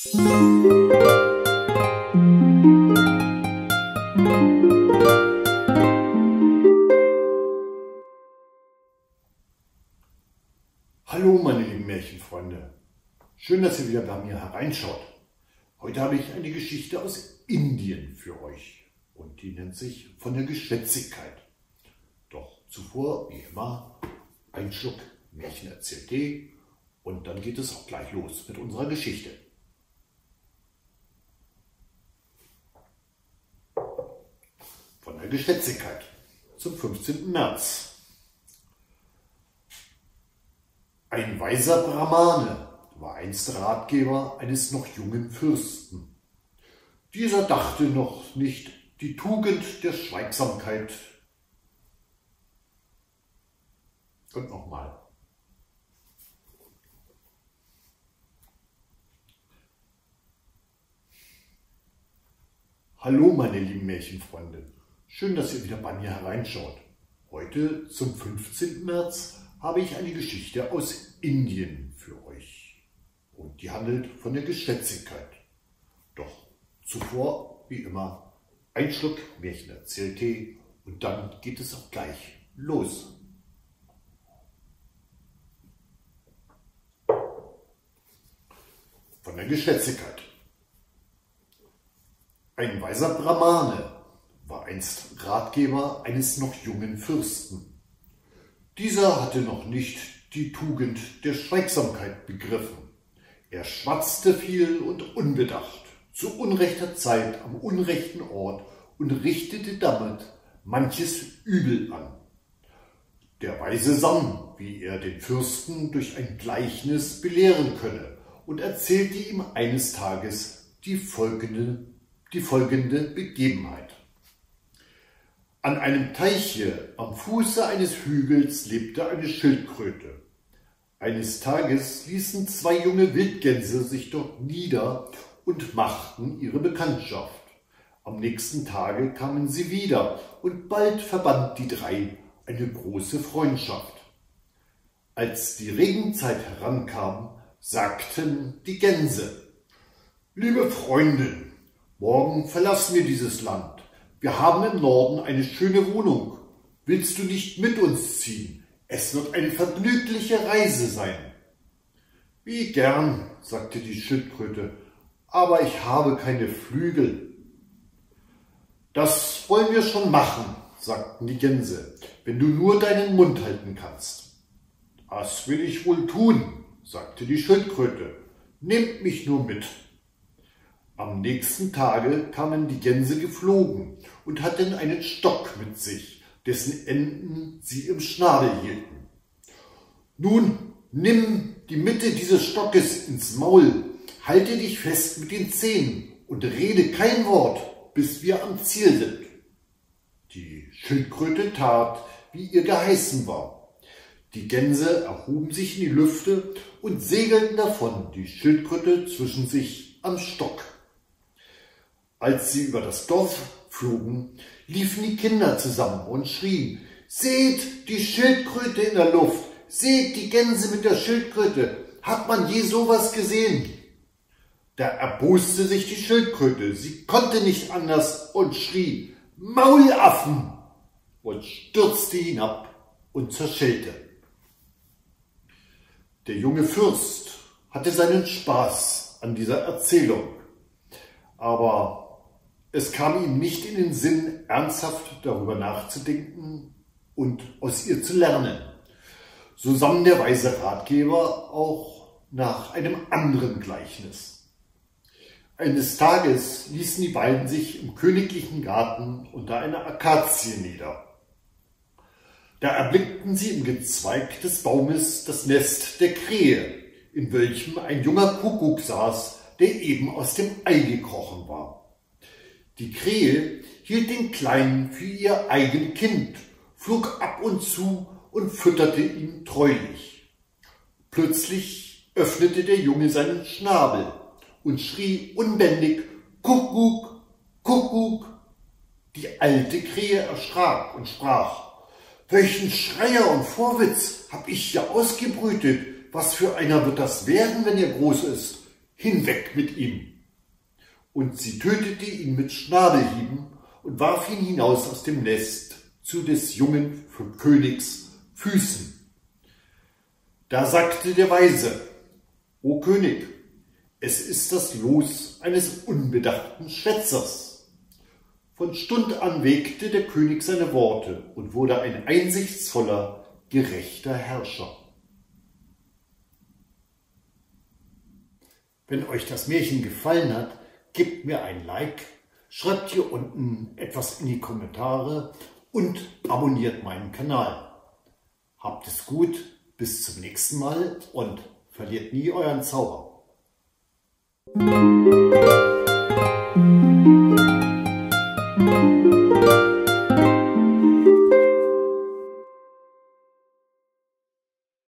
Hallo meine lieben Märchenfreunde, schön, dass ihr wieder bei mir hereinschaut. Heute habe ich eine Geschichte aus Indien für euch und die nennt sich von der Geschwätzigkeit. Doch zuvor, wie immer, ein Schluck Märchen erzählt und dann geht es auch gleich los mit unserer Geschichte. Der Geschwätzigkeit zum 15. März. Ein weiser Brahmane war einst Ratgeber eines noch jungen Fürsten. Dieser dachte noch nicht die Tugend der Schweigsamkeit. Und nochmal. Hallo meine lieben Märchenfreunde, schön, dass ihr wieder bei mir hereinschaut. Heute zum 15. März habe ich eine Geschichte aus Indien für euch. Und die handelt von der Geschwätzigkeit. Doch zuvor, wie immer, ein Schluck Märchen erzählt Tee und dann geht es auch gleich los. Von der Geschwätzigkeit. Ein weiser Brahmane einst Ratgeber eines noch jungen Fürsten. Dieser hatte noch nicht die Tugend der Schweigsamkeit begriffen. Er schwatzte viel und unbedacht, zu unrechter Zeit am unrechten Ort und richtete damit manches Übel an. Der Weise sann, wie er den Fürsten durch ein Gleichnis belehren könne und erzählte ihm eines Tages die folgende die folgende Begebenheit. An einem Teiche am Fuße eines Hügels lebte eine Schildkröte. Eines Tages ließen zwei junge Wildgänse sich dort nieder und machten ihre Bekanntschaft. Am nächsten Tage kamen sie wieder und bald verband die drei eine große Freundschaft. Als die Regenzeit herankam, sagten die Gänse, Liebe Freundin, Morgen verlassen wir dieses Land. Wir haben im Norden eine schöne Wohnung. Willst du nicht mit uns ziehen? Es wird eine vergnügliche Reise sein. Wie gern, sagte die Schildkröte, aber ich habe keine Flügel. Das wollen wir schon machen, sagten die Gänse, wenn du nur deinen Mund halten kannst. Das will ich wohl tun, sagte die Schildkröte. Nehmt mich nur mit. Am nächsten Tage kamen die Gänse geflogen und hatten einen Stock mit sich, dessen Enden sie im Schnabel hielten. Nun, nimm die Mitte dieses Stockes ins Maul, halte dich fest mit den Zähnen und rede kein Wort, bis wir am Ziel sind. Die Schildkröte tat, wie ihr geheißen war. Die Gänse erhoben sich in die Lüfte und segelten davon, die Schildkröte zwischen sich am Stock. Als sie über das Dorf flogen, liefen die Kinder zusammen und schrien, Seht die Schildkröte in der Luft, seht die Gänse mit der Schildkröte, hat man je sowas gesehen? Da erboste sich die Schildkröte, sie konnte nicht anders und schrie, Maulaffen! und stürzte hinab und zerschellte. Der junge Fürst hatte seinen Spaß an dieser Erzählung, aber es kam ihm nicht in den Sinn, ernsthaft darüber nachzudenken und aus ihr zu lernen. So sann der weise Ratgeber auch nach einem anderen Gleichnis. Eines Tages ließen die beiden sich im königlichen Garten unter einer Akazie nieder. Da erblickten sie im Gezweig des Baumes das Nest der Krähe, in welchem ein junger Kuckuck saß, der eben aus dem Ei gekrochen war. Die Krähe hielt den Kleinen für ihr eigen Kind, flog ab und zu und fütterte ihn treulich. Plötzlich öffnete der Junge seinen Schnabel und schrie unbändig Kuckuck, Kuckuck. Die alte Krähe erschrak und sprach, welchen Schreier und Vorwitz hab ich hier ausgebrütet? Was für einer wird das werden, wenn er groß ist? hinweg mit ihm. Und sie tötete ihn mit Schnabelhieben und warf ihn hinaus aus dem Nest zu des jungen Königs Füßen. Da sagte der Weise, O König, es ist das Los eines unbedachten Schwätzers. Von Stund an wegte der König seine Worte und wurde ein einsichtsvoller, gerechter Herrscher. Wenn euch das Märchen gefallen hat, gebt mir ein Like, schreibt hier unten etwas in die Kommentare und abonniert meinen Kanal. Habt es gut, bis zum nächsten Mal und verliert nie euren Zauber.